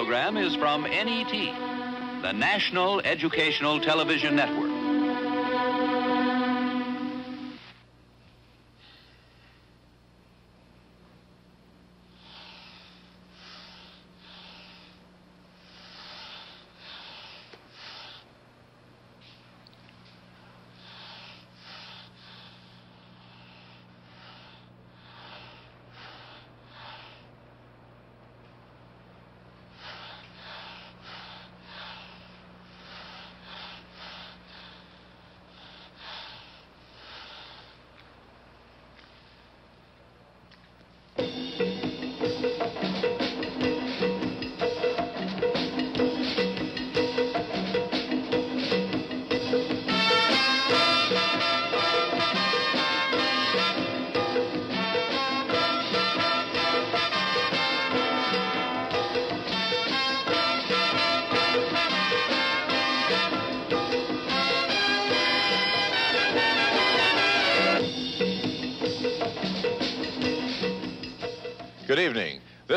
program is from NET, the National Educational Television Network.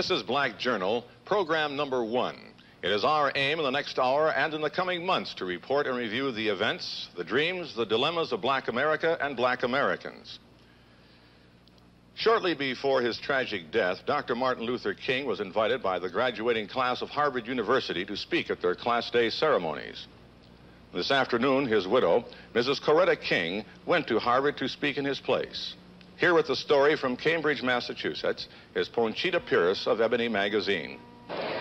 This is Black Journal, program number one. It is our aim in the next hour and in the coming months to report and review the events, the dreams, the dilemmas of black America and black Americans. Shortly before his tragic death, Dr. Martin Luther King was invited by the graduating class of Harvard University to speak at their Class Day ceremonies. This afternoon, his widow, Mrs. Coretta King, went to Harvard to speak in his place. Here with the story from Cambridge, Massachusetts, is Ponchita Pierce of Ebony Magazine.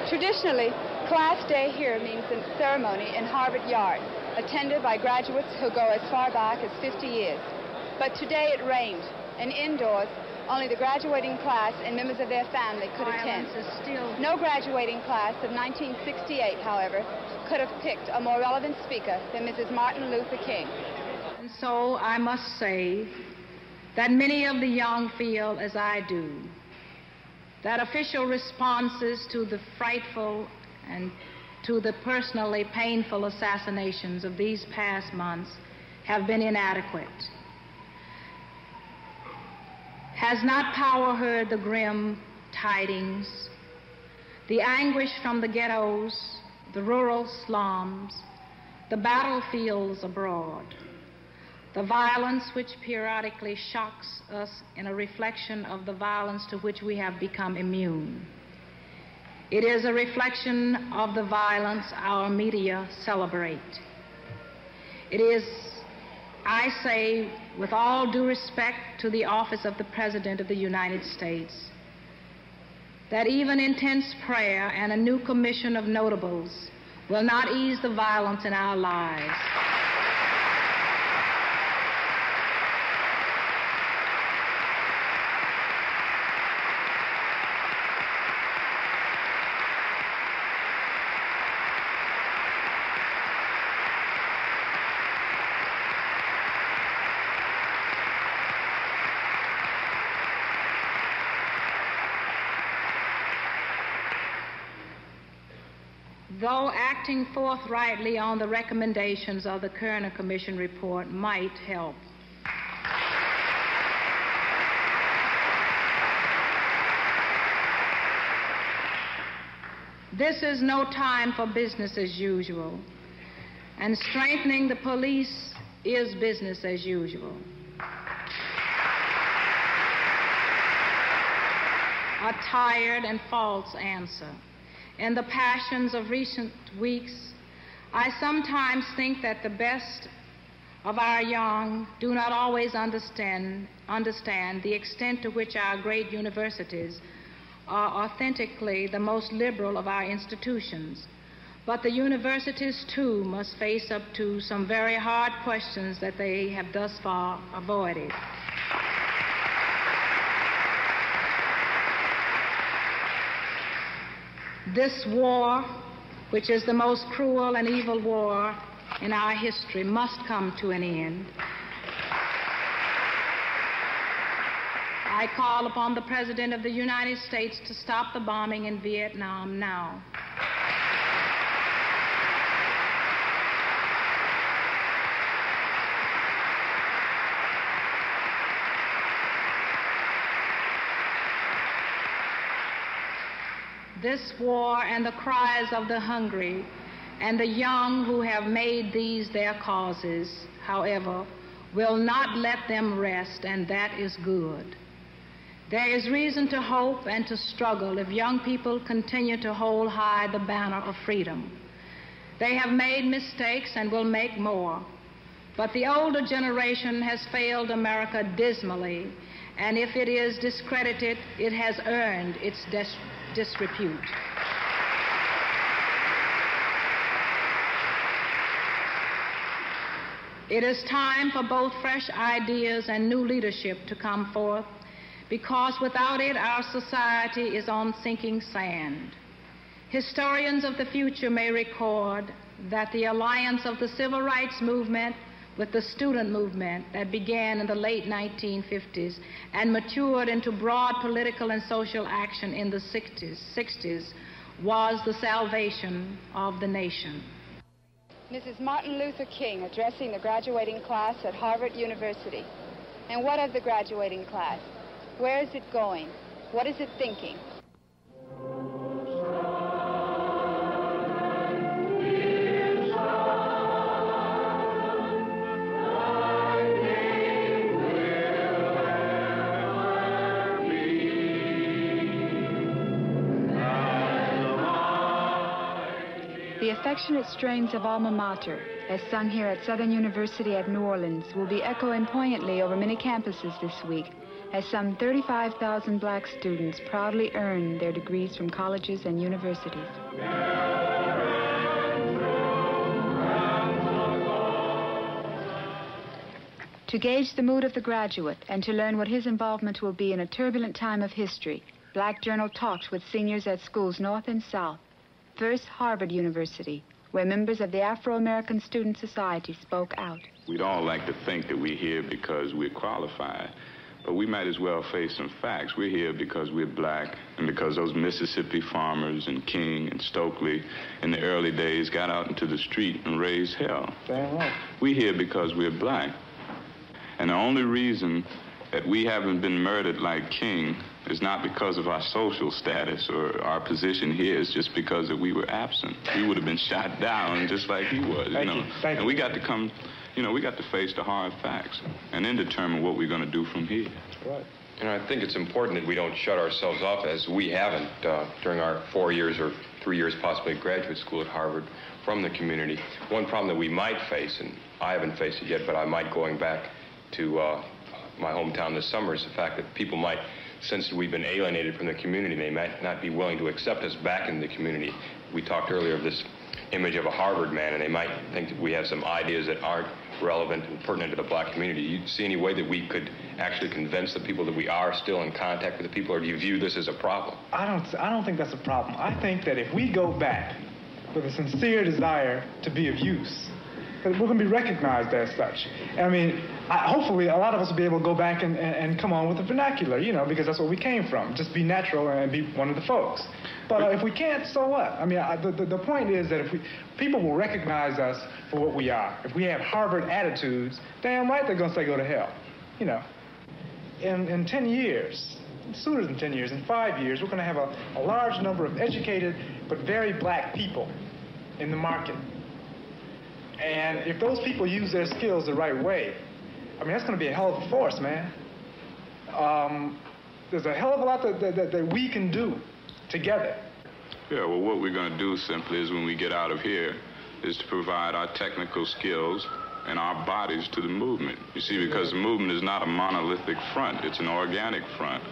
Traditionally, Class Day here means a ceremony in Harvard Yard, attended by graduates who go as far back as 50 years. But today it rained, and indoors, only the graduating class and members of their family could attend. No graduating class of 1968, however, could have picked a more relevant speaker than Mrs. Martin Luther King. And so I must say that many of the young feel as I do, that official responses to the frightful and to the personally painful assassinations of these past months have been inadequate. Has not power heard the grim tidings, the anguish from the ghettos, the rural slums, the battlefields abroad? The violence which periodically shocks us in a reflection of the violence to which we have become immune. It is a reflection of the violence our media celebrate. It is, I say, with all due respect to the office of the President of the United States, that even intense prayer and a new commission of notables will not ease the violence in our lives. Though acting forthrightly on the recommendations of the Kerner Commission report might help. This is no time for business as usual, and strengthening the police is business as usual. A tired and false answer and the passions of recent weeks, I sometimes think that the best of our young do not always understand, understand the extent to which our great universities are authentically the most liberal of our institutions. But the universities, too, must face up to some very hard questions that they have thus far avoided. This war, which is the most cruel and evil war in our history, must come to an end. I call upon the President of the United States to stop the bombing in Vietnam now. This war and the cries of the hungry and the young who have made these their causes, however, will not let them rest, and that is good. There is reason to hope and to struggle if young people continue to hold high the banner of freedom. They have made mistakes and will make more. But the older generation has failed America dismally, and if it is discredited, it has earned its disrepute. It is time for both fresh ideas and new leadership to come forth because without it, our society is on sinking sand. Historians of the future may record that the alliance of the civil rights movement with the student movement that began in the late 1950s and matured into broad political and social action in the 60s, 60s was the salvation of the nation. Mrs. Martin Luther King addressing the graduating class at Harvard University. And what of the graduating class? Where is it going? What is it thinking? Affectionate strains of Alma Mater, as sung here at Southern University at New Orleans, will be echoing poignantly over many campuses this week as some 35,000 black students proudly earn their degrees from colleges and universities. To gauge the mood of the graduate and to learn what his involvement will be in a turbulent time of history, Black Journal talked with seniors at schools north and south. First, Harvard University, where members of the Afro-American Student Society spoke out. We'd all like to think that we're here because we're qualified. But we might as well face some facts. We're here because we're black and because those Mississippi farmers and King and Stokely in the early days got out into the street and raised hell. right. We're here because we're black. And the only reason that we haven't been murdered like King is not because of our social status or our position here. It's just because that we were absent. We would have been shot down just like he was, Thank you know. you. Thank and we got to come you know, we got to face the hard facts and then determine what we're going to do from here. Right. And I think it's important that we don't shut ourselves off, as we haven't uh, during our four years or three years possibly at graduate school at Harvard, from the community. One problem that we might face, and I haven't faced it yet, but I might going back to uh, my hometown this summer, is the fact that people might sense that we've been alienated from the community. They might not be willing to accept us back in the community. We talked earlier of this image of a Harvard man, and they might think that we have some ideas that aren't relevant and pertinent to the black community. Do You see any way that we could actually convince the people that we are still in contact with the people, or do you view this as a problem? I don't, I don't think that's a problem. I think that if we go back with a sincere desire to be of use, we're going to be recognized as such. I mean, I, hopefully, a lot of us will be able to go back and, and, and come on with the vernacular, you know, because that's where we came from. Just be natural and be one of the folks. But uh, if we can't, so what? I mean, I, the, the, the point is that if we, people will recognize us for what we are. If we have Harvard attitudes, damn right they're going to say go to hell. You know, in, in 10 years, sooner than 10 years, in five years, we're going to have a, a large number of educated but very black people in the market. And if those people use their skills the right way, I mean, that's going to be a hell of a force, man. Um, there's a hell of a lot that, that, that, that we can do together. Yeah, well, what we're going to do simply is when we get out of here is to provide our technical skills and our bodies to the movement. You see, because the movement is not a monolithic front, it's an organic front.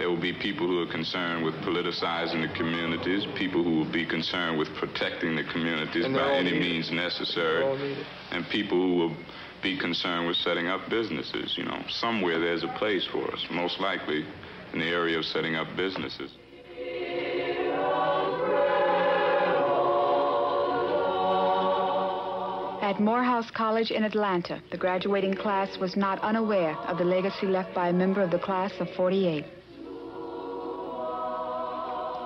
There will be people who are concerned with politicizing the communities, people who will be concerned with protecting the communities by any needed. means necessary, They're all needed. and people who will be concerned with setting up businesses. You know, somewhere there's a place for us, most likely in the area of setting up businesses. At Morehouse College in Atlanta, the graduating class was not unaware of the legacy left by a member of the class of 48.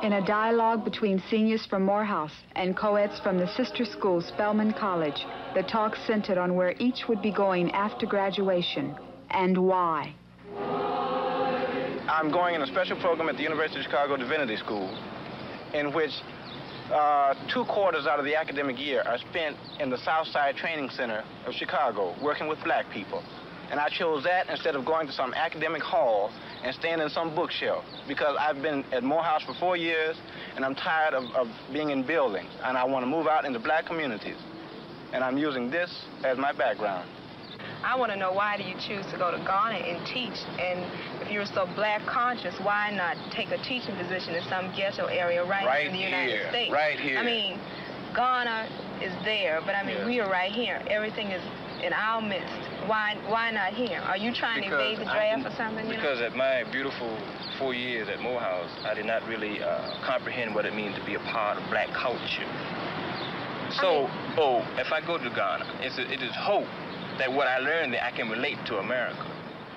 In a dialogue between seniors from Morehouse and co-eds from the sister school Spelman College, the talk centered on where each would be going after graduation and why. I'm going in a special program at the University of Chicago Divinity School. in which uh, two quarters out of the academic year are spent in the Southside Training Center of Chicago working with black people. And I chose that instead of going to some academic hall and staying in some bookshelf because I've been at Morehouse for four years and I'm tired of, of being in buildings and I want to move out into black communities. And I'm using this as my background. I want to know why do you choose to go to Ghana and teach? And if you're so black conscious, why not take a teaching position in some ghetto area right, right in the here, United States? Right here. I mean, Ghana is there, but I mean, yeah. we are right here. Everything is in our midst. Why why not here? Are you trying because to evade the draft or something? Because know? at my beautiful four years at Morehouse, I did not really uh, comprehend what it means to be a part of black culture. So, I mean, oh, if I go to Ghana, it's a, it is hope that what I learned that I can relate to America.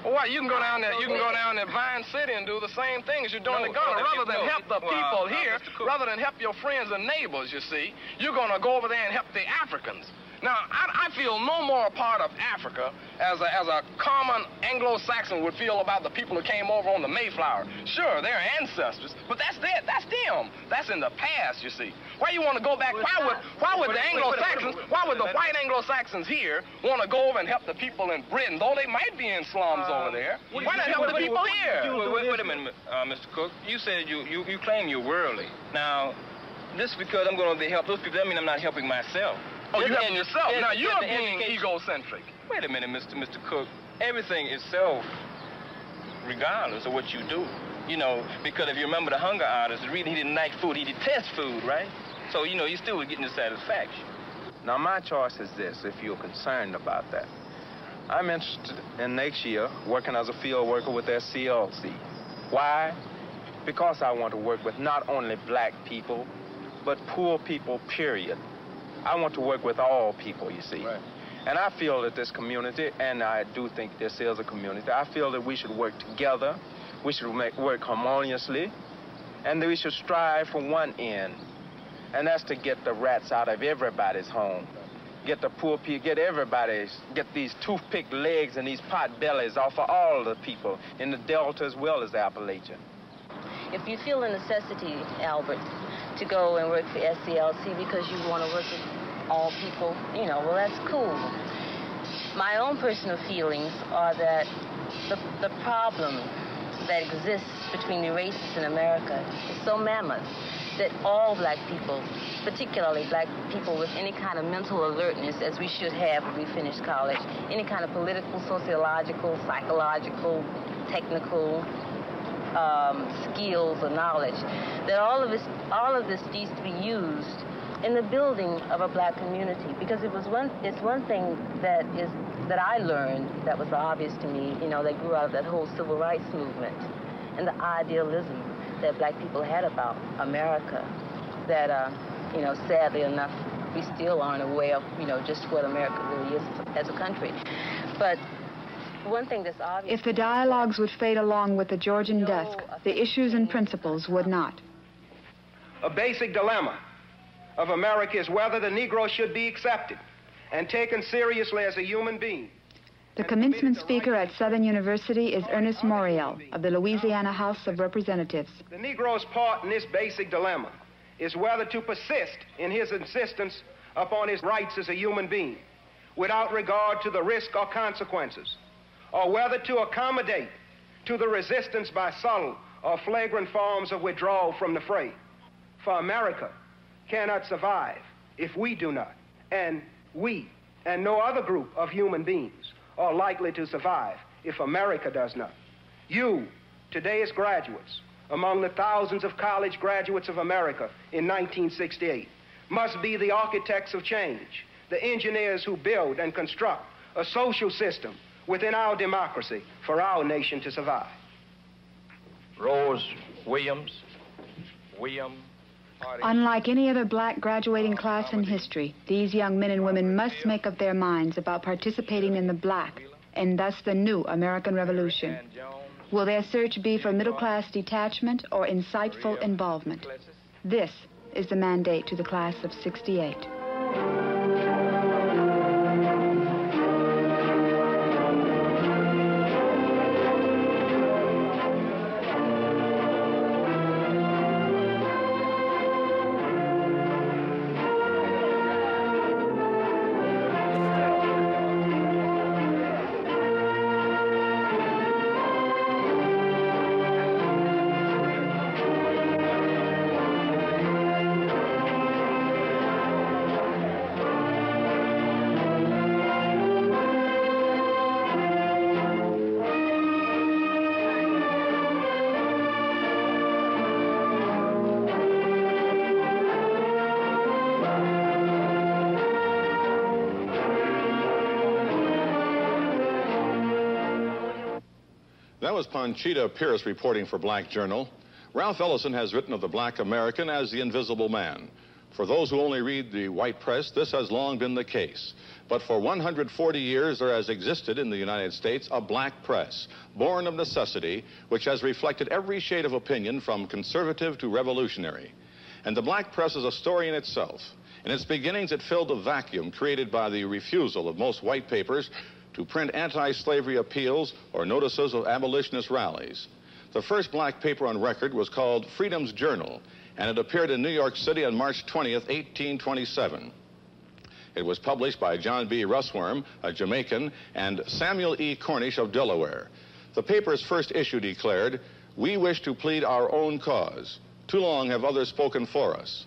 Well, what, you can go down there, you can go down to Vine City and do the same thing as you're doing no, in Ghana. rather than help the people uh, here, rather than help your friends and neighbors, you see, you're going to go over there and help the Africans. Now, I, I, feel no more a part of Africa as a, as a common Anglo-Saxon would feel about the people who came over on the Mayflower. Sure, they're ancestors, but that's their, that's them. That's in the past, you see. Why you want to go back? Why would why would the Anglo-Saxons, why would the white Anglo-Saxons here want to go over and help the people in Britain, though they might be in slums uh, over there? Why not help the people here? Wait, wait, a minute, uh, Mr. Cook. You said you, you, you claim you're worldly. Now, just because I'm going to help those people, that mean I'm not helping myself. Oh, you helping yourself. now you're being egocentric. Wait a minute, Mr. Mr. Cook. Everything is self, regardless of what you do. You know, because if you remember the hunger artist, the reason he didn't like food, he detests food, right? So, you know, you still were getting the satisfaction. Now, my choice is this, if you're concerned about that. I'm interested in next year working as a field worker with SCLC. Why? Because I want to work with not only black people, but poor people, period. I want to work with all people, you see. Right. And I feel that this community, and I do think this is a community, I feel that we should work together, we should make, work harmoniously, and that we should strive for one end, and that's to get the rats out of everybody's home. Get the poor people, get everybody's, get these toothpick legs and these pot bellies off of all the people in the Delta as well as the Appalachia. If you feel the necessity, Albert, to go and work for SCLC because you want to work with all people, you know, well, that's cool. My own personal feelings are that the, the problem that exists between the races in America is so mammoth that all black people, particularly black people with any kind of mental alertness, as we should have when we finish college, any kind of political, sociological, psychological, technical um, skills or knowledge, that all of this, all of this needs to be used in the building of a black community because it was one it's one thing that is that I learned that was obvious to me you know that grew out of that whole civil rights movement and the idealism that black people had about America that uh, you know sadly enough we still aren't aware of you know just what America really is as a country. But one thing that's obvious if the dialogues would fade along with the Georgian desk the issues and principles would not. A basic dilemma of America is whether the Negro should be accepted and taken seriously as a human being. The commencement speaker at Southern University is Ernest Morial of the Louisiana House of Representatives. The Negro's part in this basic dilemma is whether to persist in his insistence upon his rights as a human being without regard to the risk or consequences, or whether to accommodate to the resistance by subtle or flagrant forms of withdrawal from the fray. For America, cannot survive if we do not. And we and no other group of human beings are likely to survive if America does not. You, today's graduates, among the thousands of college graduates of America in 1968, must be the architects of change, the engineers who build and construct a social system within our democracy for our nation to survive. Rose Williams, William Unlike any other black graduating class in history, these young men and women must make up their minds about participating in the black and thus the new American Revolution. Will their search be for middle class detachment or insightful involvement? This is the mandate to the class of 68. Was Ponchita Pierce reporting for Black Journal. Ralph Ellison has written of the black American as the invisible man. For those who only read the white press, this has long been the case. But for 140 years, there has existed in the United States a black press, born of necessity, which has reflected every shade of opinion from conservative to revolutionary. And the black press is a story in itself. In its beginnings, it filled the vacuum created by the refusal of most white papers to print anti-slavery appeals or notices of abolitionist rallies. The first black paper on record was called Freedom's Journal, and it appeared in New York City on March 20, 1827. It was published by John B. Russwurm, a Jamaican, and Samuel E. Cornish of Delaware. The paper's first issue declared, We wish to plead our own cause. Too long have others spoken for us.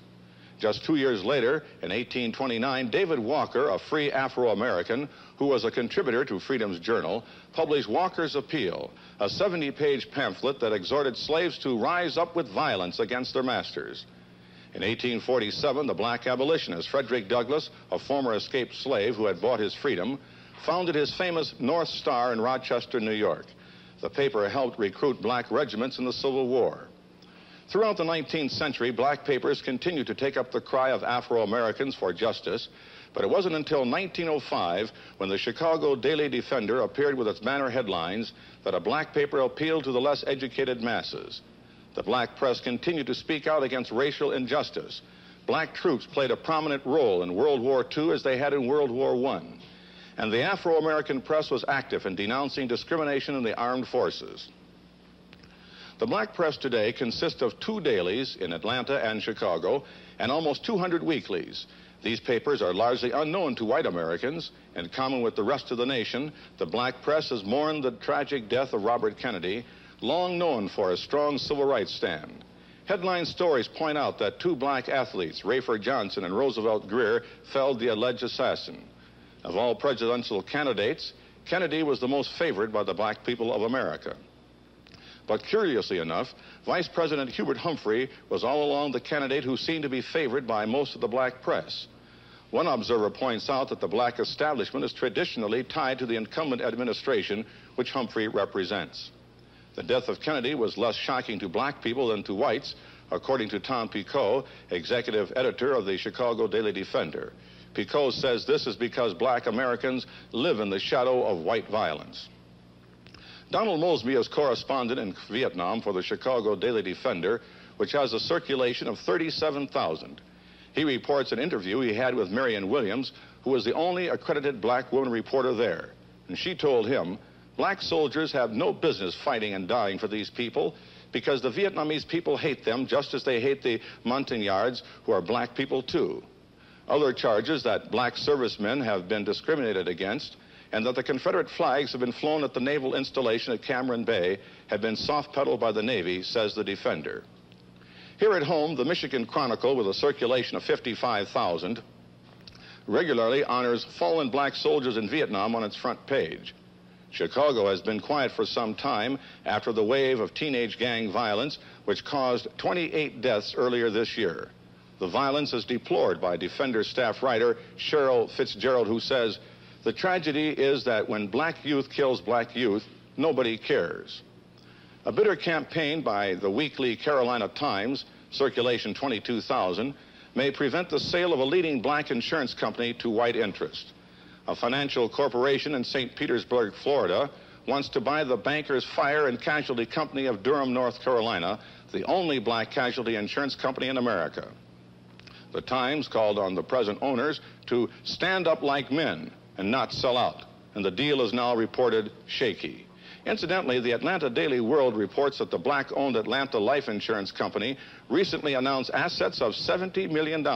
Just two years later, in 1829, David Walker, a free Afro-American who was a contributor to Freedom's Journal, published Walker's Appeal, a 70-page pamphlet that exhorted slaves to rise up with violence against their masters. In 1847, the black abolitionist Frederick Douglass, a former escaped slave who had bought his freedom, founded his famous North Star in Rochester, New York. The paper helped recruit black regiments in the Civil War. Throughout the 19th century, black papers continued to take up the cry of Afro-Americans for justice, but it wasn't until 1905, when the Chicago Daily Defender appeared with its banner headlines, that a black paper appealed to the less educated masses. The black press continued to speak out against racial injustice. Black troops played a prominent role in World War II as they had in World War I. And the Afro-American press was active in denouncing discrimination in the armed forces. The black press today consists of two dailies in Atlanta and Chicago and almost 200 weeklies. These papers are largely unknown to white Americans. In common with the rest of the nation, the black press has mourned the tragic death of Robert Kennedy, long known for a strong civil rights stand. Headline stories point out that two black athletes, Rafer Johnson and Roosevelt Grier, felled the alleged assassin. Of all presidential candidates, Kennedy was the most favored by the black people of America. But curiously enough, Vice President Hubert Humphrey was all along the candidate who seemed to be favored by most of the black press. One observer points out that the black establishment is traditionally tied to the incumbent administration, which Humphrey represents. The death of Kennedy was less shocking to black people than to whites, according to Tom Picou, executive editor of the Chicago Daily Defender. Picou says this is because black Americans live in the shadow of white violence. Donald Mosby is correspondent in Vietnam for the Chicago Daily Defender, which has a circulation of 37,000. He reports an interview he had with Marion Williams, who was the only accredited black woman reporter there. And she told him, black soldiers have no business fighting and dying for these people because the Vietnamese people hate them just as they hate the Montagnards, who are black people too. Other charges that black servicemen have been discriminated against and that the Confederate flags have been flown at the naval installation at Cam Ranh Bay have been soft-pedaled by the Navy, says the Defender. Here at home, the Michigan Chronicle, with a circulation of 55,000, regularly honors fallen black soldiers in Vietnam on its front page. Chicago has been quiet for some time after the wave of teenage gang violence, which caused 28 deaths earlier this year. The violence is deplored by Defender staff writer Cheryl Fitzgerald, who says, the tragedy is that when black youth kills black youth, nobody cares. A bitter campaign by the weekly Carolina Times, circulation 22,000, may prevent the sale of a leading black insurance company to white interest. A financial corporation in St. Petersburg, Florida, wants to buy the Bankers Fire and Casualty Company of Durham, North Carolina, the only black casualty insurance company in America. The Times called on the present owners to stand up like men and not sell out. And the deal is now reported shaky. Incidentally, the Atlanta Daily World reports that the black owned Atlanta Life Insurance Company recently announced assets of $70 million.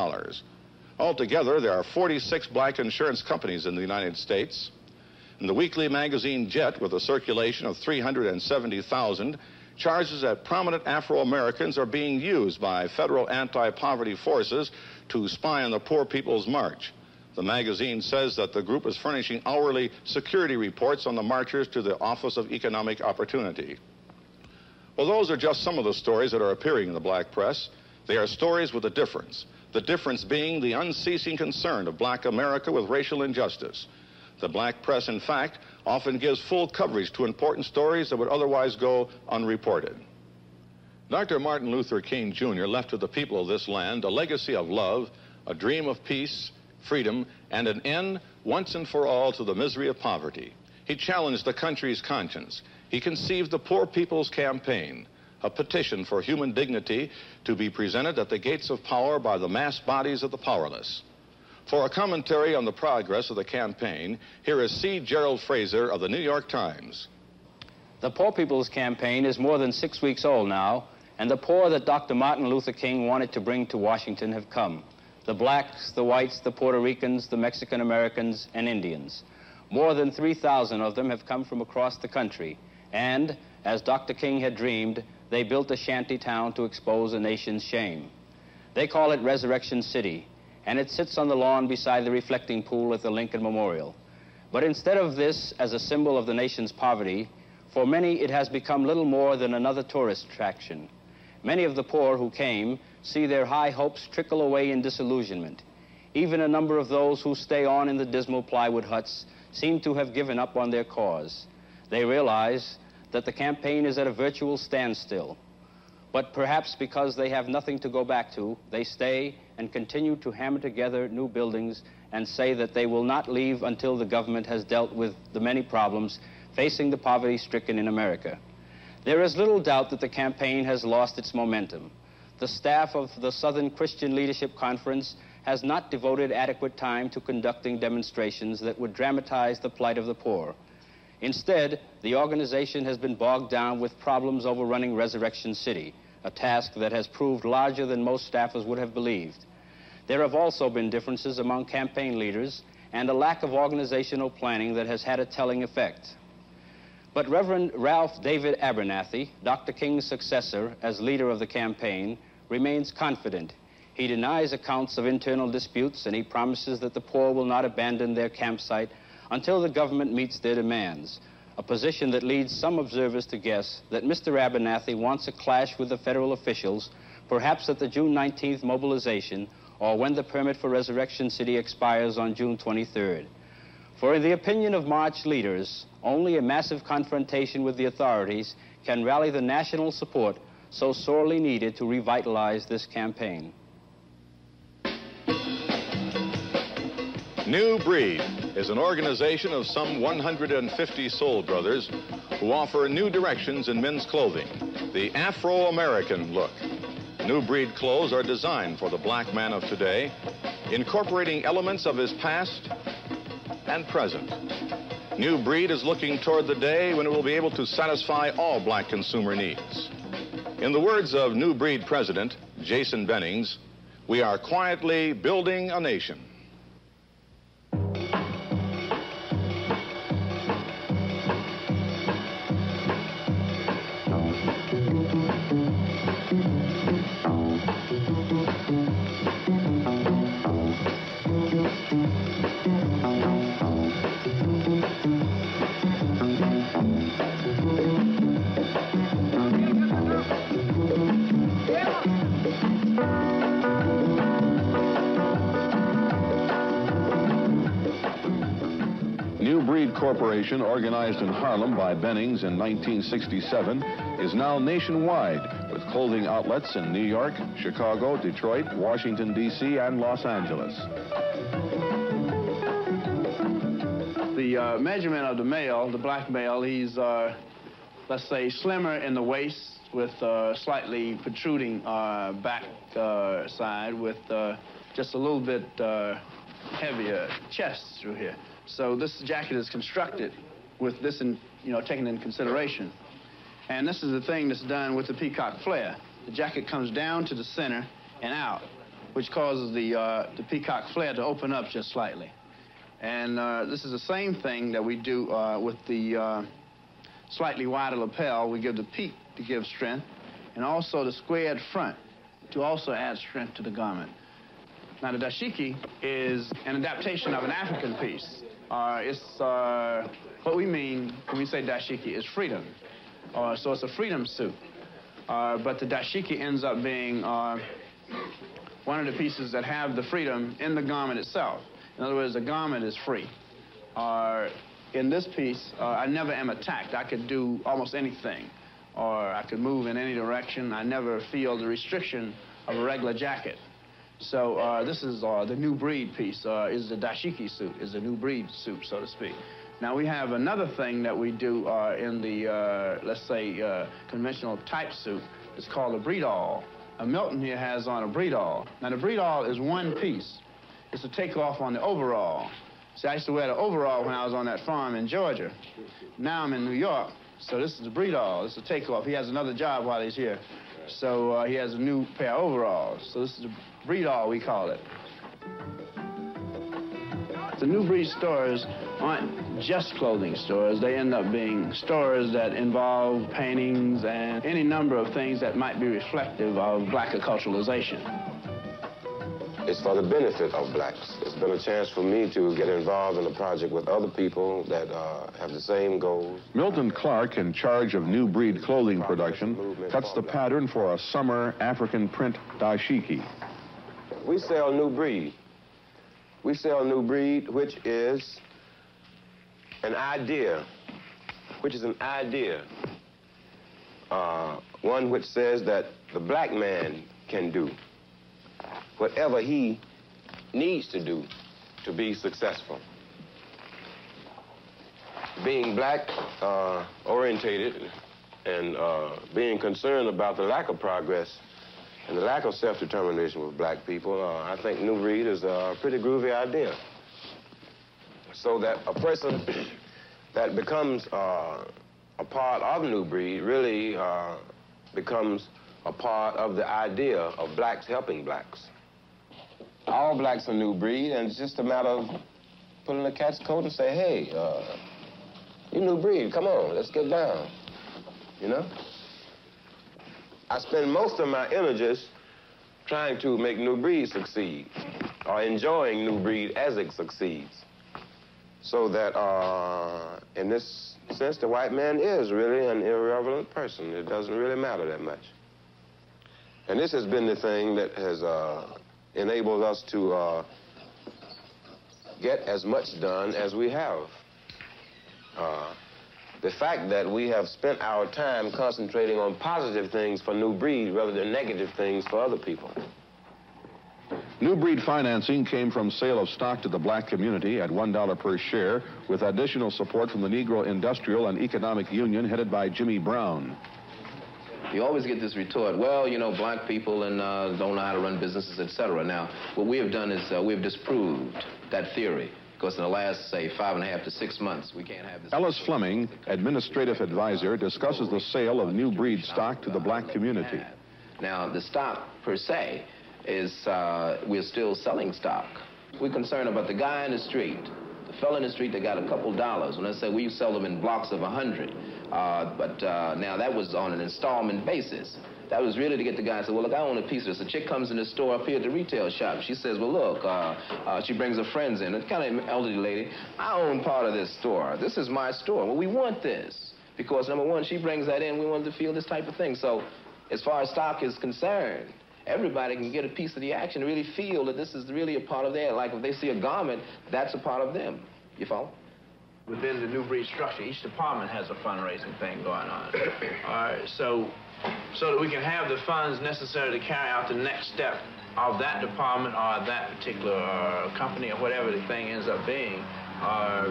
Altogether, there are 46 black insurance companies in the United States. And the weekly magazine Jet, with a circulation of 370,000, charges that prominent Afro Americans are being used by federal anti poverty forces to spy on the Poor People's March. The magazine says that the group is furnishing hourly security reports on the marchers to the Office of Economic Opportunity. Well, those are just some of the stories that are appearing in the black press. They are stories with a difference. The difference being the unceasing concern of black America with racial injustice. The black press, in fact, often gives full coverage to important stories that would otherwise go unreported. Dr. Martin Luther King Jr. left to the people of this land a legacy of love, a dream of peace, freedom, and an end once and for all to the misery of poverty. He challenged the country's conscience. He conceived the Poor People's Campaign, a petition for human dignity to be presented at the gates of power by the mass bodies of the powerless. For a commentary on the progress of the campaign, here is C. Gerald Fraser of the New York Times. The Poor People's Campaign is more than six weeks old now, and the poor that Dr. Martin Luther King wanted to bring to Washington have come. The blacks, the whites, the Puerto Ricans, the Mexican Americans, and Indians. More than 3,000 of them have come from across the country. And, as Dr. King had dreamed, they built a shanty town to expose a nation's shame. They call it Resurrection City, and it sits on the lawn beside the reflecting pool at the Lincoln Memorial. But instead of this as a symbol of the nation's poverty, for many it has become little more than another tourist attraction. Many of the poor who came see their high hopes trickle away in disillusionment. Even a number of those who stay on in the dismal plywood huts seem to have given up on their cause. They realize that the campaign is at a virtual standstill. But perhaps because they have nothing to go back to, they stay and continue to hammer together new buildings and say that they will not leave until the government has dealt with the many problems facing the poverty stricken in America. There is little doubt that the campaign has lost its momentum. The staff of the Southern Christian Leadership Conference has not devoted adequate time to conducting demonstrations that would dramatize the plight of the poor. Instead, the organization has been bogged down with problems overrunning Resurrection City, a task that has proved larger than most staffers would have believed. There have also been differences among campaign leaders and a lack of organizational planning that has had a telling effect. But Reverend Ralph David Abernathy, Dr. King's successor as leader of the campaign, remains confident. He denies accounts of internal disputes and he promises that the poor will not abandon their campsite until the government meets their demands, a position that leads some observers to guess that Mr. Abernathy wants a clash with the federal officials, perhaps at the June 19th mobilization or when the permit for Resurrection City expires on June 23rd. For in the opinion of March leaders, only a massive confrontation with the authorities can rally the national support so sorely needed to revitalize this campaign. New Breed is an organization of some 150 soul brothers who offer new directions in men's clothing, the Afro-American look. New Breed clothes are designed for the black man of today, incorporating elements of his past and present. New Breed is looking toward the day when it will be able to satisfy all black consumer needs. In the words of New Breed President Jason Bennings, we are quietly building a nation. Corporation, organized in Harlem by Bennings in 1967, is now nationwide with clothing outlets in New York, Chicago, Detroit, Washington, D.C., and Los Angeles. The uh, measurement of the male, the black male, he's, uh, let's say, slimmer in the waist with uh, slightly protruding uh, back uh, side with uh, just a little bit heavier chest through here. So this jacket is constructed with this, in, you know, taken in consideration. And this is the thing that's done with the peacock flare. The jacket comes down to the center and out, which causes the, uh, the peacock flare to open up just slightly. And uh, this is the same thing that we do uh, with the uh, slightly wider lapel. We give the peak to give strength, and also the squared front to also add strength to the garment. Now, the dashiki is an adaptation of an African piece. Uh, it's uh, what we mean when we say dashiki is freedom. Uh, so it's a freedom suit. Uh, but the dashiki ends up being uh, one of the pieces that have the freedom in the garment itself. In other words, the garment is free. Uh, in this piece, I never am attacked. I could do almost anything, or I could move in any direction. I never feel the restriction of a regular jacket. So uh, this is uh, the new breed piece, uh, is the dashiki suit, is the new breed suit, so to speak. Now we have another thing that we do uh, in the, uh, let's say, uh, conventional type suit. It's called a breedall. A Milton here has on a breedall. Now the breedall is one piece. It's a takeoff on the overall. See, I used to wear the overall when I was on that farm in Georgia. Now I'm in New York, so this is the breedall. This is a takeoff. He has another job while he's here. So he has a new pair of overalls. So this is a breedall, we call it. The new breed stores aren't just clothing stores. They end up being stores that involve paintings and any number of things that might be reflective of black acculturalization. It's for the benefit of blacks. It's been a chance for me to get involved in a project with other people that uh, have the same goals. Milton Clark, in charge of new breed clothing production, cuts the pattern for a summer African print dashiki. We sell new breed. We sell new breed, which is an idea, which is an idea. Uh, one which says that the black man can do whatever he needs to do to be successful. Being black uh, orientated and uh, being concerned about the lack of progress and the lack of self-determination with black people, uh, I think New Breed is a pretty groovy idea. So that a person that becomes uh, a part of New Breed really uh, becomes a part of the idea of blacks helping blacks. All blacks are New Breed, and it's just a matter of putting a cat's coat and say, hey, uh, you New Breed, come on, let's get down, you know? I spend most of my energies trying to make New Breed succeed, or enjoying New Breed as it succeeds. So that, uh, in this sense, the white man is really an irrelevant person. It doesn't really matter that much. And this has been the thing that has uh, enabled us to uh, get as much done as we have. Uh, the fact that we have spent our time concentrating on positive things for New Breed rather than negative things for other people. New breed financing came from sale of stock to the black community at $1 per share, with additional support from the Negro Industrial and Economic Union headed by Jimmy Brown. You always get this retort, well, you know, black people and uh, don't know how to run businesses, etc. Now, what we have done is uh, we have disproved that theory. Because in the last, say, five and a half to six months, we can't have this. Ellis Fleming, administrative advisor, discusses the sale of new breed stock to the black community. Now, the stock per se is uh, we're still selling stock. We're concerned about the guy in the street, the fellow in the street that got a couple dollars. When I say we sell them in blocks of a hundred, uh, but uh, now that was on an installment basis. That was really to get the guy to say, well, look, I own a piece of this. A chick comes in the store up here at the retail shop. She says, well, look, uh, uh, she brings her friends in. It's kind of elderly lady. I own part of this store. This is my store. Well, we want this. Because, number one, she brings that in. We want to feel this type of thing. So, as far as stock is concerned, everybody can get a piece of the action and really feel that this is really a part of their, like if they see a garment, that's a part of them. You follow? Within the new breed structure, each department has a fundraising thing going on. All right, so, so that we can have the funds necessary to carry out the next step of that department or that particular uh, company or whatever the thing ends up being, uh,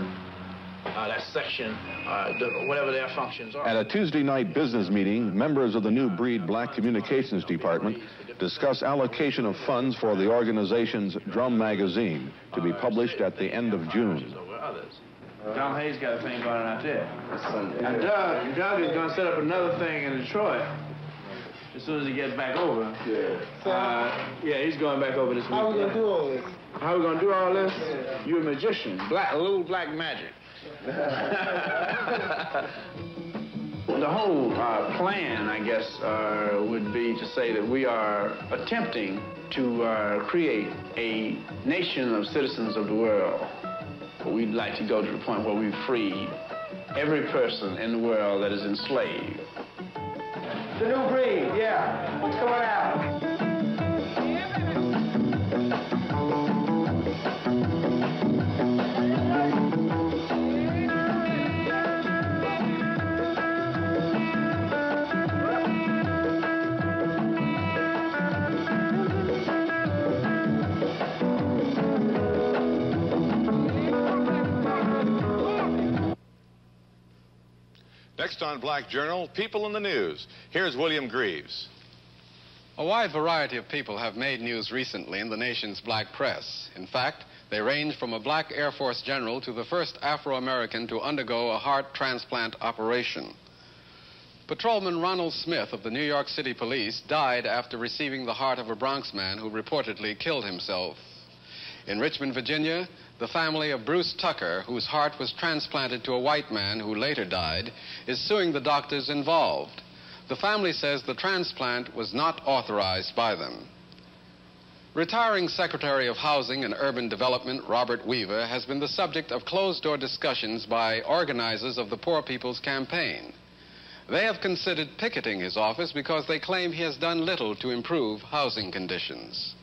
uh, that section, uh, the, whatever their functions are. At a Tuesday night business meeting, members of the New Breed Black Communications Department discuss allocation of funds for the organization's Drum magazine to be published at the end of June. Don Hayes got a thing going on out there. And Doug, Doug is going to set up another thing in Detroit as soon as he gets back over. Yeah. Uh, yeah, he's going back over this week. How we gonna do all this? How we gonna do all this? You're a magician. Black, a little black magic. the whole uh, plan, I guess, uh, would be to say that we are attempting to uh, create a nation of citizens of the world. We'd like to go to the point where we free every person in the world that is enslaved. The new breed, yeah. Come on out. Next on Black Journal, People in the News. Here's William Greaves. A wide variety of people have made news recently in the nation's black press. In fact, they range from a black Air Force general to the first Afro American to undergo a heart transplant operation. Patrolman Ronald Smith of the New York City Police died after receiving the heart of a Bronx man who reportedly killed himself. In Richmond, Virginia, the family of Bruce Tucker, whose heart was transplanted to a white man who later died, is suing the doctors involved. The family says the transplant was not authorized by them. Retiring Secretary of Housing and Urban Development Robert Weaver has been the subject of closed door discussions by organizers of the Poor People's Campaign. They have considered picketing his office because they claim he has done little to improve housing conditions.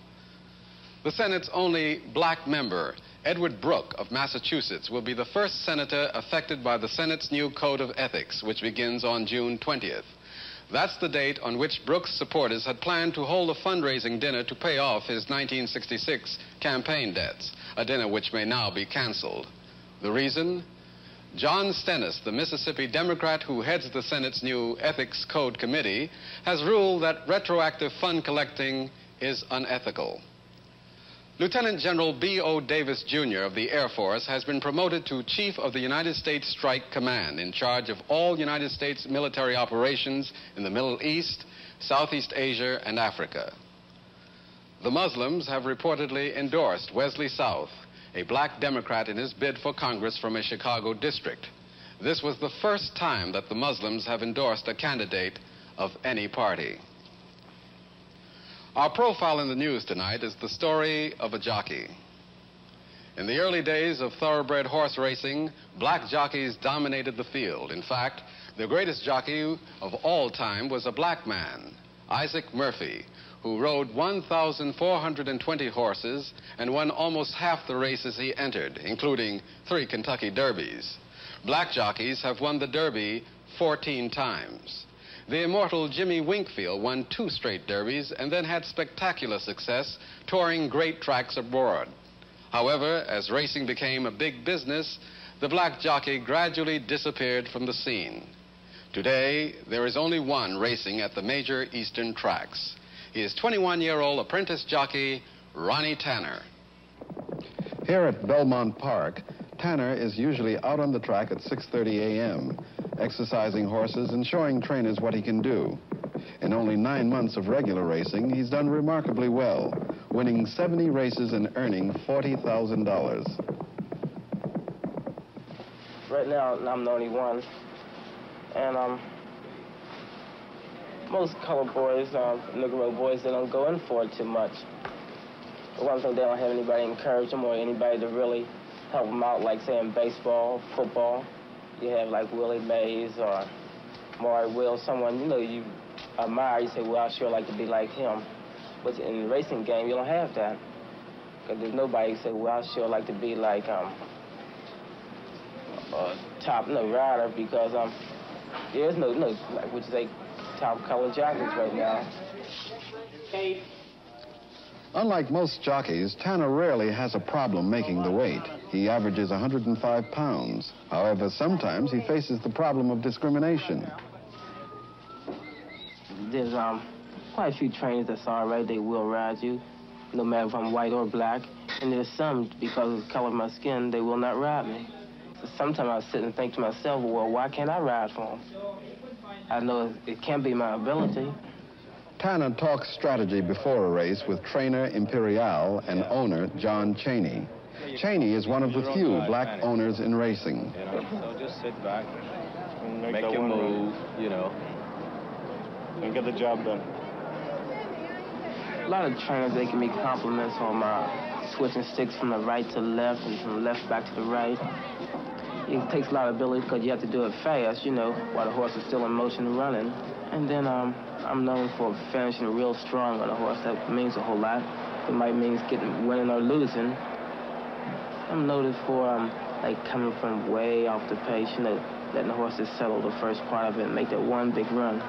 The Senate's only black member, Edward Brooke of Massachusetts, will be the first senator affected by the Senate's new Code of Ethics, which begins on June 20th. That's the date on which Brooke's supporters had planned to hold a fundraising dinner to pay off his 1966 campaign debts, a dinner which may now be canceled. The reason? John Stennis, the Mississippi Democrat who heads the Senate's new Ethics Code Committee, has ruled that retroactive fund collecting is unethical. Lieutenant General B.O. Davis, Jr. of the Air Force has been promoted to Chief of the United States Strike Command in charge of all United States military operations in the Middle East, Southeast Asia, and Africa. The Muslims have reportedly endorsed Wesley South, a black Democrat in his bid for Congress from a Chicago district. This was the first time that the Muslims have endorsed a candidate of any party. Our profile in the news tonight is the story of a jockey. In the early days of thoroughbred horse racing, black jockeys dominated the field. In fact, the greatest jockey of all time was a black man, Isaac Murphy, who rode 1,420 horses and won almost half the races he entered, including three Kentucky Derbies. Black jockeys have won the Derby 14 times. The immortal Jimmy Winkfield won two straight derbies and then had spectacular success touring great tracks abroad. However, as racing became a big business, the black jockey gradually disappeared from the scene. Today, there is only one racing at the major eastern tracks. He is 21-year-old apprentice jockey Ronnie Tanner. Here at Belmont Park, Tanner is usually out on the track at 6.30 a.m., exercising horses and showing trainers what he can do. In only nine months of regular racing, he's done remarkably well, winning 70 races and earning $40,000. Right now, I'm the only one. And um, most colored boys, um, Negro boys, they don't go in for it too much. For one thing, they don't have anybody to encourage them or anybody to really help them out, like, say, in baseball, football. You have, like, Willie Mays or Maury Will, someone, you know, you admire. You say, well, I sure like to be like him. But in the racing game, you don't have that. Because there's nobody who say, well, I sure like to be like um, a top, no, rider, because um, there's no, no, like, would you top color jockeys right now. Unlike most jockeys, Tanner rarely has a problem making the weight. He averages 105 pounds. However, sometimes he faces the problem of discrimination. There's um quite a few trainers that's all right. They will ride you, no matter if I'm white or black. And there's some, because of the color of my skin, they will not ride me. So sometimes I sit and think to myself, well, why can't I ride for them? I know it can't be my ability. Tanner talks strategy before a race with trainer Imperial and owner John Cheney. Cheney is one of the few black owners in racing. You know, so just sit back, make, make your move, you know, and get the job done. A lot of trainers, they give me compliments on my switching sticks from the right to the left and from the left back to the right. It takes a lot of ability because you have to do it fast, you know, while the horse is still in motion and running. And then um, I'm known for finishing real strong on a horse. That means a whole lot. It might mean getting winning or losing. I'm noted for um, like coming from way off the pace, you know, letting the horses settle the first part of it make that one big run.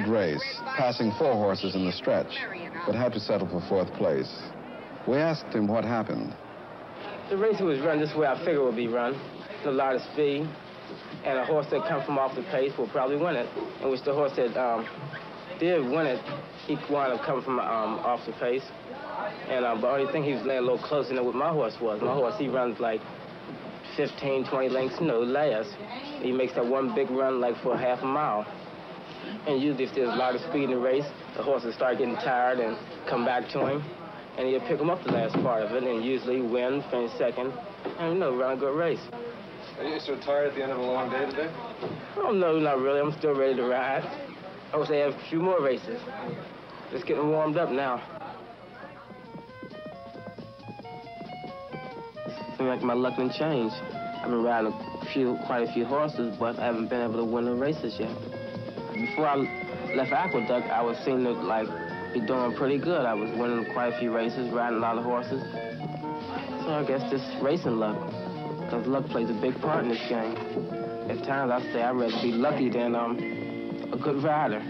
Good race, passing four horses in the stretch, but had to settle for fourth place. We asked him what happened. The race was run this way I figured would be run. A lot of speed. And a horse that come from off the pace will probably win it. In which the horse that um, did win it, he wound up coming from um, off the pace. And uh, but only thing he was laying a little closer than what my horse was. My horse, he runs like 15, 20 lengths, know, last. He makes that one big run like for half a mile. And usually if there's a lot of speed in the race, the horses start getting tired and come back to him. And he'll pick him up the last part of it and usually win, finish second, and, you know, run a good race. Are you so tired at the end of a long day today? Oh, no, not really. I'm still ready to ride. I wish they had a few more races. Just getting warmed up now. Seems like my luck didn't change. I've been riding a few, quite a few horses, but I haven't been able to win the races yet. Before I left Aqueduct, I was seeming to like be doing pretty good. I was winning quite a few races, riding a lot of horses. So I guess just racing luck, because luck plays a big part in this game. At times I say I'd rather be lucky than um, a good rider.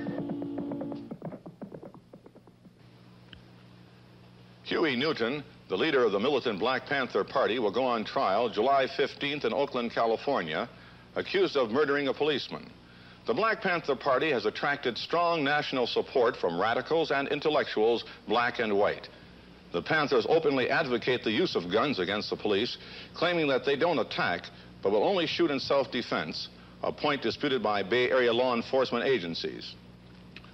Huey Newton, the leader of the militant Black Panther Party, will go on trial July 15th in Oakland, California, accused of murdering a policeman. The Black Panther Party has attracted strong national support from radicals and intellectuals, black and white. The Panthers openly advocate the use of guns against the police, claiming that they don't attack, but will only shoot in self-defense, a point disputed by Bay Area law enforcement agencies.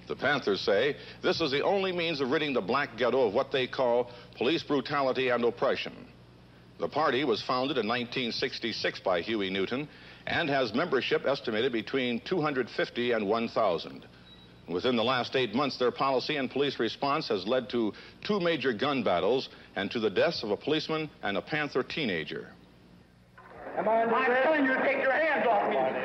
The Panthers say this is the only means of ridding the black ghetto of what they call police brutality and oppression. The party was founded in 1966 by Huey Newton and has membership estimated between 250 and 1,000. Within the last eight months, their policy and police response has led to two major gun battles and to the deaths of a policeman and a Panther teenager. Am I under I'm telling you to take your hands off me.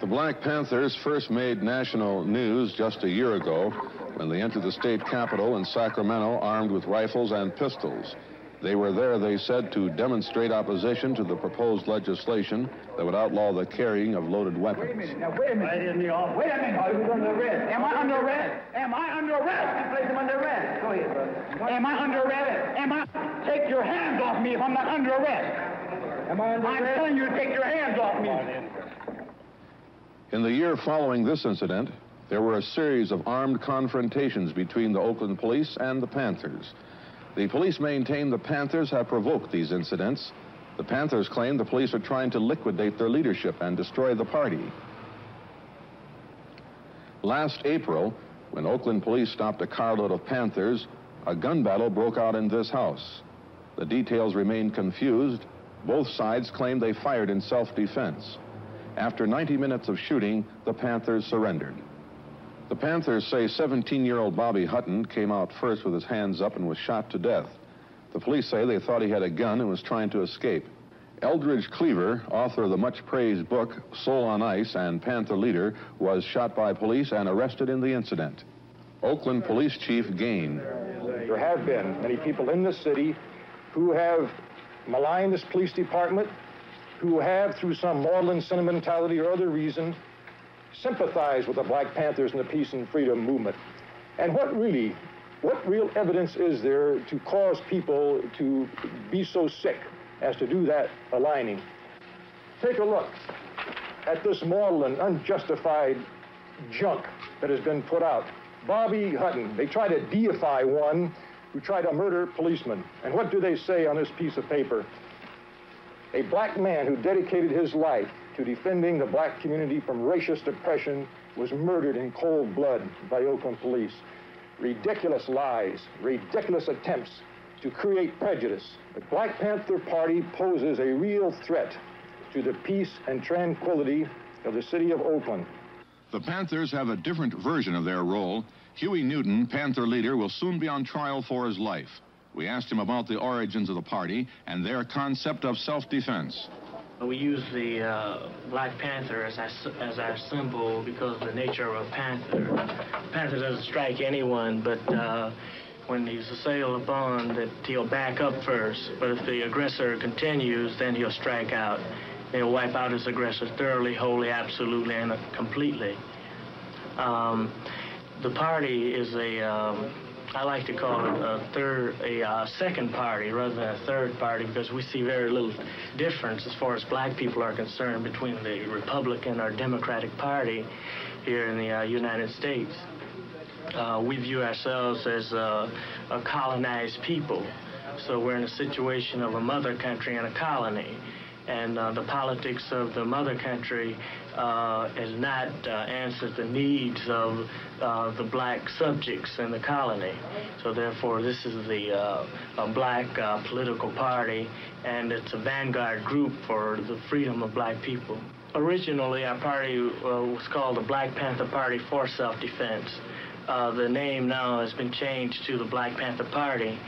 The Black Panthers first made national news just a year ago when they entered the state capitol in Sacramento armed with rifles and pistols. They were there, they said, to demonstrate opposition to the proposed legislation that would outlaw the carrying of loaded weapons. Wait a minute. Now, wait a minute. Wait a minute. I was under arrest. Am I under arrest? Am I under arrest? I place him under arrest. Go ahead, brother. Am I under arrest? Am I? Take your hands off me if I'm not under arrest. Am I under I'm arrest? I'm telling you to take your hands off me. In the year following this incident, there were a series of armed confrontations between the Oakland police and the Panthers. The police maintain the Panthers have provoked these incidents. The Panthers claim the police are trying to liquidate their leadership and destroy the party. Last April, when Oakland police stopped a carload of Panthers, a gun battle broke out in this house. The details remain confused. Both sides claim they fired in self-defense. After 90 minutes of shooting, the Panthers surrendered. The The Panthers say 17-year-old Bobby Hutton came out first with his hands up and was shot to death. The police say they thought he had a gun and was trying to escape. Eldridge Cleaver, author of the much-praised book Soul on Ice and Panther leader, was shot by police and arrested in the incident. Oakland Police Chief Gain. There have been many people in this city who have maligned this police department, who have, through some maudlin sentimentality or other reason, sympathized with the Black Panthers and the peace and freedom movement. And what really, what real evidence is there to cause people to be so sick as to do that aligning? Take a look at this maudlin, unjustified junk that has been put out. Bobby Hutton, they try to deify one who tried to murder policemen. And what do they say on this piece of paper? A black man who dedicated his life to defending the black community from racist oppression was murdered in cold blood by Oakland police. Ridiculous lies, ridiculous attempts to create prejudice. The Black Panther Party poses a real threat to the peace and tranquility of the city of Oakland. The Panthers have a different version of their role. Huey Newton, Panther leader, will soon be on trial for his life. We asked him about the origins of the party and their concept of self-defense. We use the uh, Black Panther as our, as our symbol because of the nature of a panther. A panther doesn't strike anyone, but uh, when he's assailed upon, that he'll back up first. But if the aggressor continues, then he'll strike out. He'll wipe out his aggressor thoroughly, wholly, absolutely, and completely. Um, the party is a um, I like to call it a third, a uh, second party rather than a third party because we see very little difference as far as black people are concerned between the Republican or Democratic Party here in the uh, United States. Uh, we view ourselves as a colonized people. So we're in a situation of a mother country and a colony and uh, the politics of the mother country uh, has not uh, answered the needs of uh, the black subjects in the colony. So therefore, this is the uh, black uh, political party, and it's a vanguard group for the freedom of black people. Originally, our party was called the Black Panther Party for Self-Defense. the name now has been changed to the Black Panther Party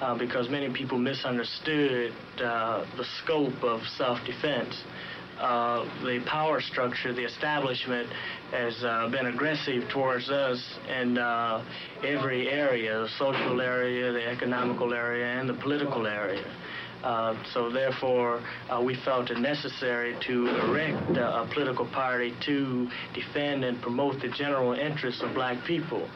uh, because many people misunderstood uh, the scope of self-defense. Uh, the power structure, the establishment, has uh, been aggressive towards us in uh, every area, the social area, the economical area, and the political area. Uh, so therefore, uh, we felt it necessary to erect uh, a political party to defend and promote the general interests of black people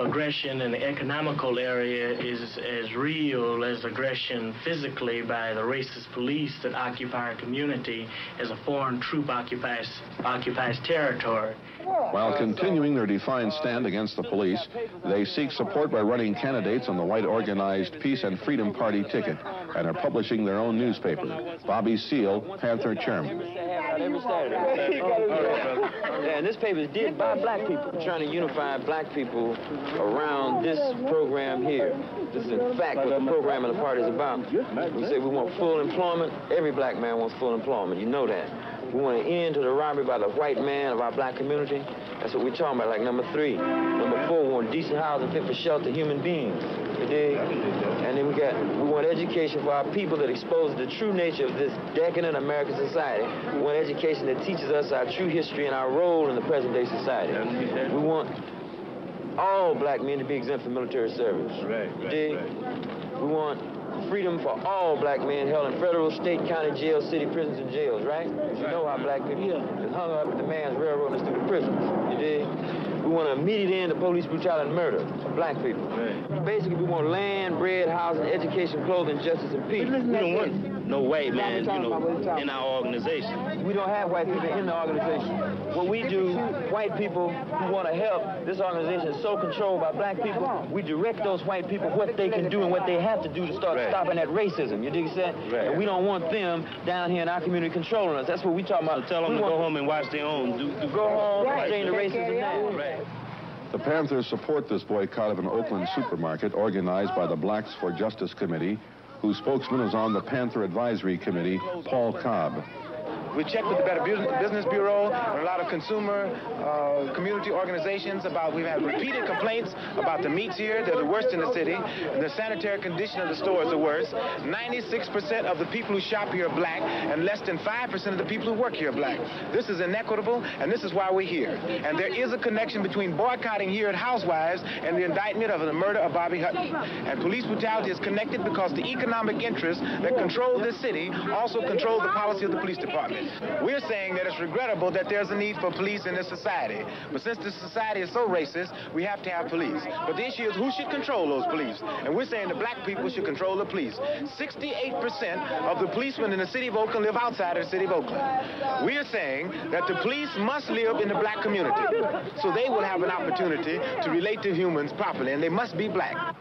aggression in the economical area is as real as aggression physically by the racist police that occupy our community as a foreign troop occupies, occupies territory. While continuing their defiant stand against the police, they seek support by running candidates on the white organized Peace and Freedom Party ticket and are publishing their own newspaper. Bobby Seale, Panther chairman. Every Saturday. Yeah, and this paper is did by black people, trying to unify black people around this program here. This is in fact what the program of the party is about. We say we want full employment. Every black man wants full employment. You know that. We want an end to the robbery by the white man of our black community. That's what we're talking about, like number three. Decent housing, fit for shelter, human beings. You dig? And then we got, we want education for our people that exposes the true nature of this decadent American society. We want education that teaches us our true history and our role in the present day society. We want all black men to be exempt from military service. Right, right, right. We want freedom for all black men held in federal, state, county jails, city prisons, and jails, right? You know how black people yeah. is hung up at the man's railroad and stupid prisons. You dig? We want to immediate end to police brutality and murder of black people. Right. Basically, we want land, bread, housing, education, clothing, justice, and peace. We don't want no white man, you know, in our organization. We don't have white people in the organization. What we do, white people who want to help, this organization is so controlled by black people, we direct those white people what they can do and what they have to do to start right. stopping that racism. You dig what I'm right. And we don't want them down here in our community controlling us. That's what we talking about. So tell them we to go home and watch their own. Do, do go home, right. change the racism now. Right. The Panthers support this boycott of an Oakland supermarket organized by the Blacks for Justice Committee whose spokesman is on the Panther Advisory Committee, Paul Cobb. We checked with the Better Business Bureau and a lot of consumer uh, community organizations about, we've had repeated complaints about the meats here. They're the worst in the city. The sanitary condition of the store is the worst. 96% of the people who shop here are black, and less than 5% of the people who work here are black. This is inequitable, and this is why we're here. And there is a connection between boycotting here at Housewives and the indictment of the murder of Bobby Hutton. And police brutality is connected because the economic interests that control this city also control the policy of the police department. We're saying that it's regrettable that there's a need for police in this society. But since this society is so racist, we have to have police. But the issue is who should control those police? And we're saying the black people should control the police. 68% of the policemen in the city of Oakland live outside of the city of Oakland. We're saying that the police must live in the black community so they will have an opportunity to relate to humans properly, and they must be black.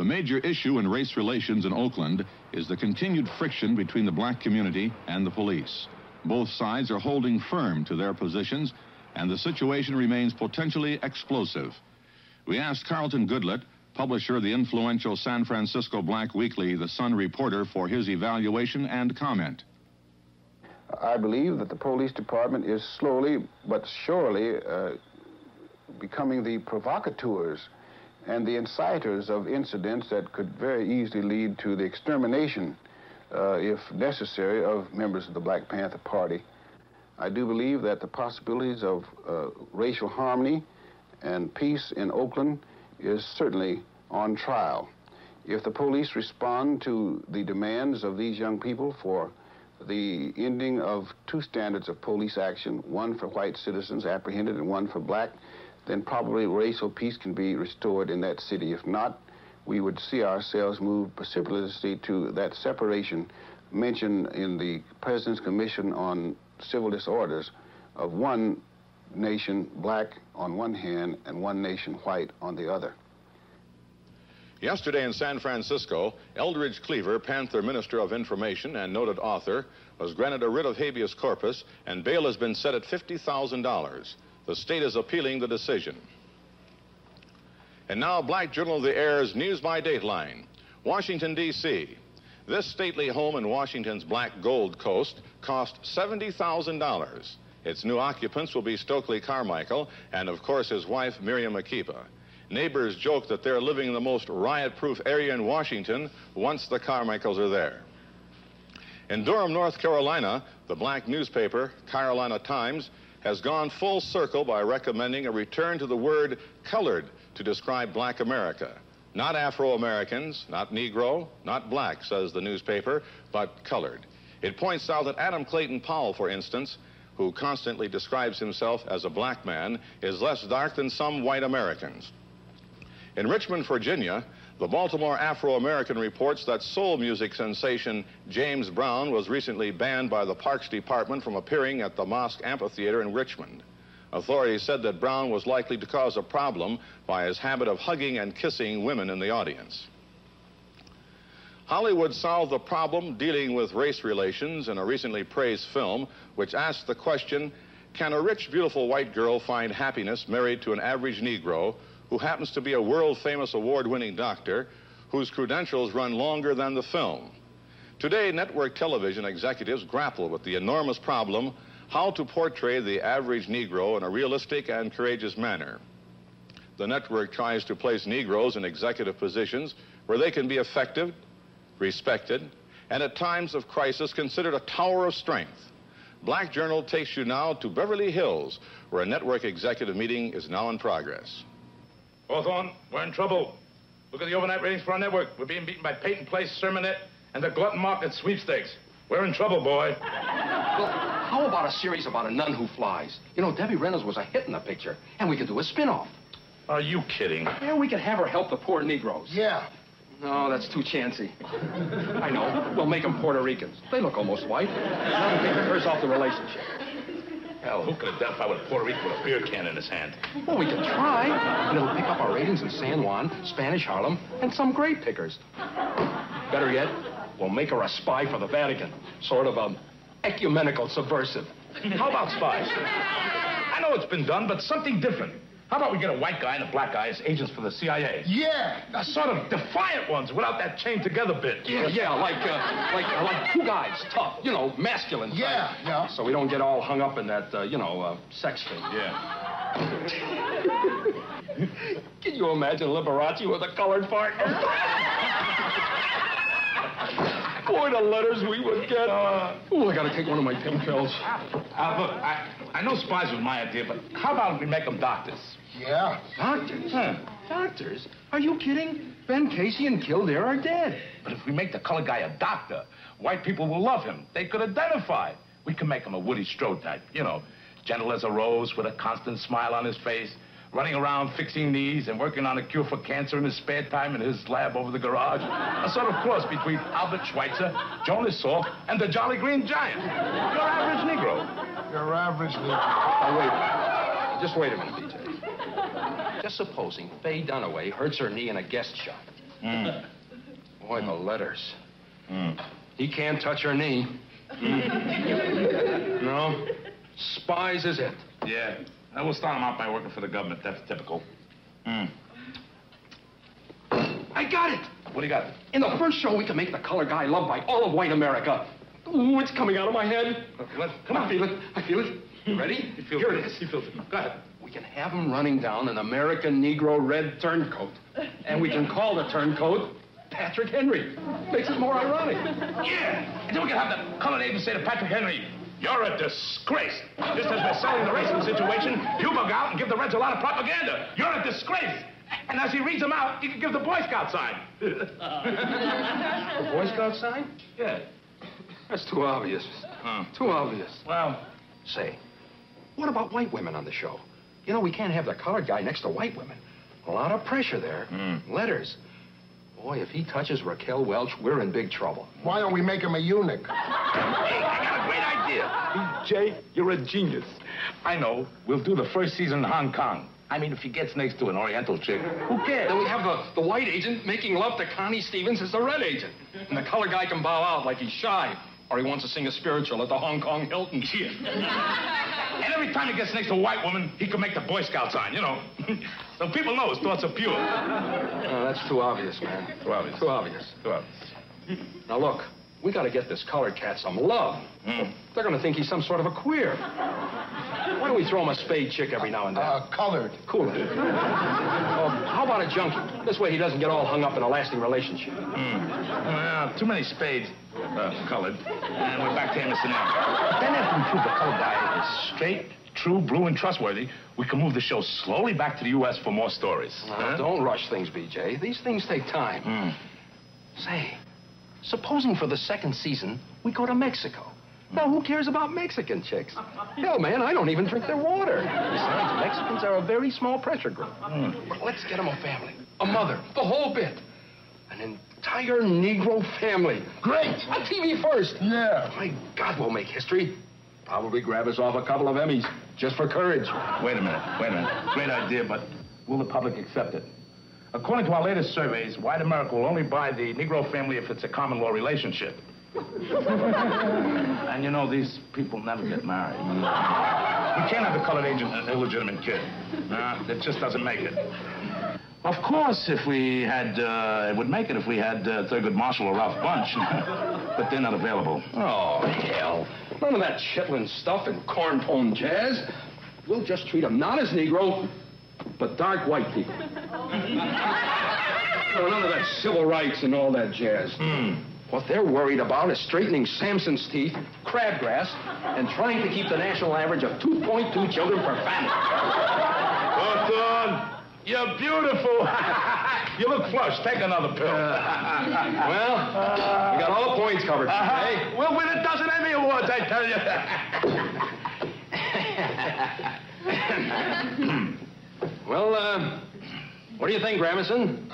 The major issue in race relations in Oakland is the continued friction between the black community and the police. Both sides are holding firm to their positions, and the situation remains potentially explosive. We asked Carlton Goodlett, publisher of the influential San Francisco black weekly The Sun Reporter, for his evaluation and comment. I believe that the police department is slowly but surely uh, becoming the provocateurs and the inciters of incidents that could very easily lead to the extermination, uh, if necessary, of members of the Black Panther Party. I do believe that the possibilities of uh, racial harmony and peace in Oakland is certainly on trial. If the police respond to the demands of these young people for the ending of two standards of police action, one for white citizens apprehended and one for black, then probably racial peace can be restored in that city. If not, we would see ourselves move precipitously to that separation mentioned in the President's Commission on Civil Disorders of one nation black on one hand and one nation white on the other. Yesterday in San Francisco, Eldridge Cleaver, Panther Minister of Information and noted author, was granted a writ of habeas corpus, and bail has been set at $50,000. The state is appealing the decision. And now, Black Journal of the Air's News by Dateline. Washington, D.C. This stately home in Washington's Black Gold Coast cost $70,000. Its new occupants will be Stokely Carmichael and, of course, his wife, Miriam Makeba. Neighbors joke that they're living in the most riot-proof area in Washington once the Carmichaels are there. In Durham, North Carolina, the black newspaper, Carolina Times, has gone full circle by recommending a return to the word colored to describe black America. Not Afro-Americans, not Negro, not black, says the newspaper, but colored. It points out that Adam Clayton Powell, for instance, who constantly describes himself as a black man, is less dark than some white Americans. In Richmond, Virginia, the Baltimore Afro-American reports that soul music sensation James Brown was recently banned by the Parks Department from appearing at the Mosque Amphitheater in Richmond. Authorities said that Brown was likely to cause a problem by his habit of hugging and kissing women in the audience. Hollywood solved the problem dealing with race relations in a recently praised film which asked the question, can a rich, beautiful white girl find happiness married to an average Negro who happens to be a world-famous award-winning doctor whose credentials run longer than the film. Today, network television executives grapple with the enormous problem how to portray the average Negro in a realistic and courageous manner. The network tries to place Negroes in executive positions where they can be effective, respected, and at times of crisis considered a tower of strength. Black Journal takes you now to Beverly Hills, where a network executive meeting is now in progress. Hawthorne, we're in trouble. Look at the overnight ratings for our network. We're being beaten by Peyton Place, Sermonette, and the Glutton Market sweepstakes. We're in trouble, boy. Well, how about a series about a nun who flies? You know, Debbie Reynolds was a hit in the picture, and we could do a spin-off. Are you kidding? Yeah, we could have her help the poor Negroes. Yeah. No, that's too chancy. I know. We'll make them Puerto Ricans. They look almost white. That'll take the curse off the relationship. Hell, who can identify with Puerto Rican with a beer can in his hand? Well, we can try. And it'll pick up our ratings in San Juan, Spanish Harlem, and some grape pickers. Better yet, we'll make her a spy for the Vatican. Sort of a ecumenical subversive. How about spies? I know it's been done, but something different. How about we get a white guy and a black guy as agents for the CIA? Yeah. A sort of defiant ones without that chained together bit. Yeah, yeah, like, uh, like, uh, like two guys, tough, you know, masculine. Yeah, type. yeah. So we don't get all hung up in that, uh, you know, uh, sex thing. Yeah. Can you imagine Liberace with a colored partner? Boy, the letters we would get. Uh, oh, I gotta take one of my pink pills. Uh, look, I, I know spies was my idea, but how about we make them doctors? Yeah. Doctors? Huh. Doctors? Are you kidding? Ben Casey and Kildare are dead. But if we make the colored guy a doctor, white people will love him. They could identify. We can make him a Woody Strode type, you know, gentle as a rose with a constant smile on his face, running around fixing knees and working on a cure for cancer in his spare time in his lab over the garage. A sort of cross between Albert Schweitzer, Jonas Salk, and the Jolly Green Giant. Your average Negro. Your average Negro. Oh, wait. Just wait a minute, BJ. Just supposing Faye Dunaway hurts her knee in a guest shot. Mm. Boy, the letters. He can't touch her knee. no? Spies is it. Yeah. I will start him out by working for the government. That's typical. Mm. I got it! What do you got? In the first show, we can make the color guy loved by all of white America. Ooh, it's coming out of my head. Come on, I feel it. I feel it. You ready? He feels Here it. it is. He feels it. Go ahead. We can have him running down an American Negro red turncoat. And we can call the turncoat Patrick Henry. Makes it more ironic. Yeah! And then we can have the colored agent say to Patrick Henry, you're a disgrace. Just as we're selling the racing situation, you bug out and give the Reds a lot of propaganda. You're a disgrace. And as he reads them out, he can give the Boy Scout sign. The Boy Scout sign? Yeah. That's too obvious. Too obvious. Well, say, what about white women on the show? You know, we can't have the colored guy next to white women. A lot of pressure there. Hmm. Letters. Boy, if he touches Raquel Welch, we're in big trouble. Why don't we make him a eunuch? Hey, I got a great idea. Jay, you're a genius. I know. We'll do the first season in Hong Kong. I mean, if he gets next to an Oriental chick, who cares? Then we have the, the white agent making love to Connie Stevens as the red agent. And the colored guy can bow out like he's shy. Or he wants to sing a spiritual at the Hong Kong Hilton. And every time he gets next to a white woman, he can make the Boy Scout sign, you know. so people know his thoughts are pure. Oh, that's too obvious, man. Too obvious. Too obvious. Too obvious. Now, look, we got to get this colored cat some love. They're going to think he's some sort of a queer. Why don't we throw him a spade chick every now and then? Uh, colored. Cool. Oh, how about a junkie? This way he doesn't get all hung up in a lasting relationship. Well, too many spades, uh, colored. And we're back to Emerson Avenue. Then after we prove the colored guy is straight, true, blue, and trustworthy, we can move the show slowly back to the U.S. for more stories. Now, Huh? Don't rush things, BJ. These things take time. Say, supposing for the second season we go to Mexico. Now, who cares about Mexican chicks? Hell, man, I don't even drink their water. Besides, Mexicans are a very small pressure group. Hmm. But let's get them a family, a mother, the whole bit. An entire Negro family. Great! On TV first. Yeah. My God, we'll make history. Probably grab us off a couple of Emmys just for courage. Wait a minute, wait a minute. Great idea, but will the public accept it? According to our latest surveys, white America will only buy the Negro family if it's a common law relationship. and you know, these people never get married. We can't have the colored agent an illegitimate kid. Nah, it just doesn't make it. Of course, if we had, uh, it would make it if we had uh, Thurgood Marshall or Ralph Bunche. but they're not available. Oh, hell. None of that chitlin stuff and corn pone jazz. We'll just treat them not as Negro, but dark white people. No, none of that civil rights and all that jazz. Hmm. What they're worried about is straightening Samson's teeth, crabgrass, and trying to keep the national average of 2.2 children per family. Hawthorne, you're beautiful. you look flush. Take another pill. Uh, well, we got all the points covered. Uh-huh. Hey, we'll win a dozen Emmy Awards, I tell you. Well, uh, what do you think, Grammerson?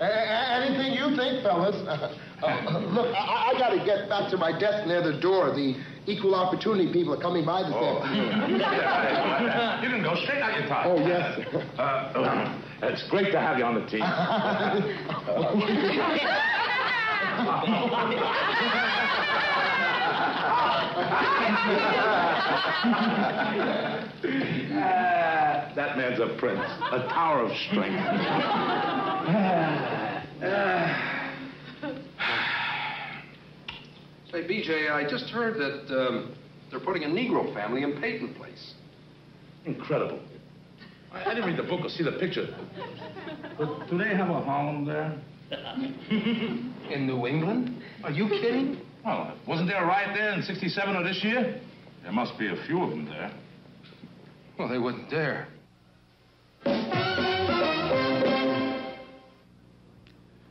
A- a- anything you think, fellas. Uh, look, I, I got to get back to my desk near the door. The equal opportunity people are coming by this afternoon. you can go straight out your tie. Oh, yes. Uh, uh, it's great to have you on the team. that man's a prince, a tower of strength. Say, BJ, I just heard that um, they're putting a Negro family in Peyton Place. Incredible. I, I didn't read the book or see the picture. But do they have a Harlem there? In New England? Are you kidding? Well, wasn't there a riot there in 67 or this year? There must be a few of them there. Well, they wouldn't dare.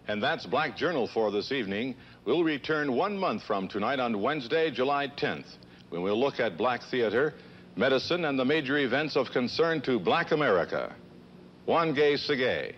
And that's Black Journal for this evening. We'll return one month from tonight on Wednesday, July 10th, when we'll look at black theater, medicine, and the major events of concern to black America. Wangay Sagay. This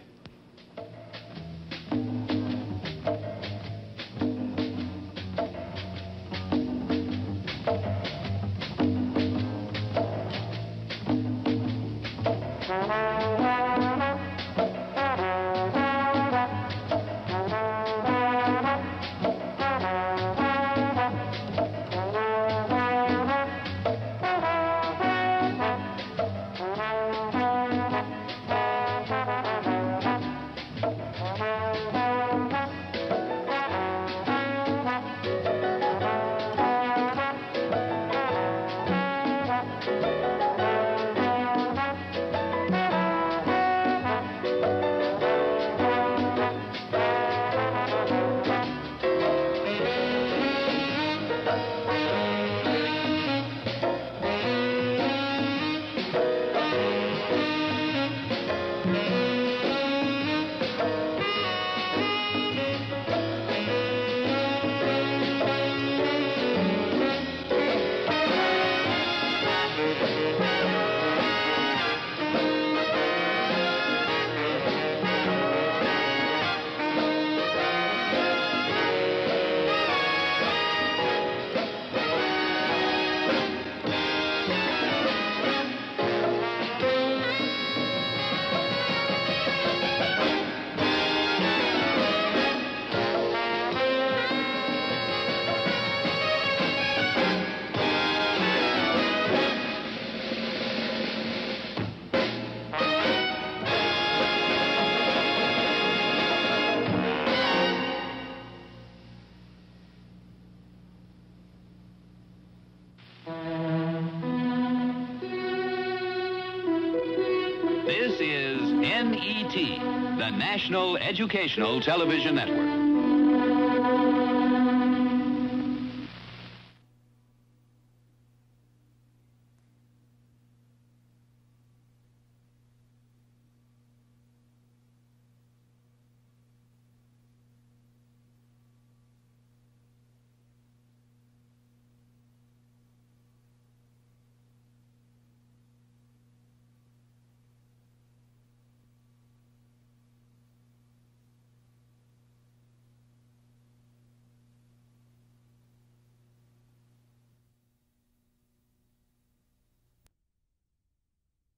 National Educational Television Network.